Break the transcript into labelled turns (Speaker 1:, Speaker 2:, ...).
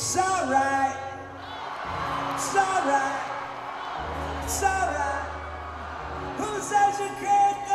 Speaker 1: It's alright. It's alright. It's alright. Who says you can't